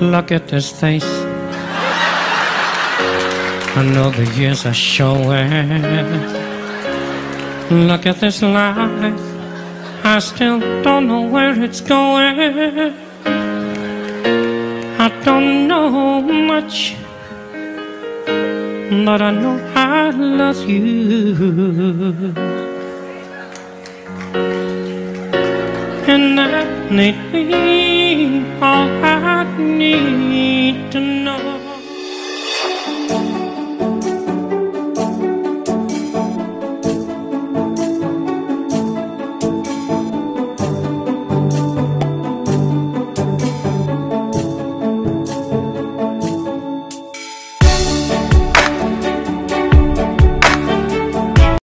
Look at this face. I know the years are showing. Look at this life. I still don't know where it's going. I don't know much, but I know I love you. And that made me.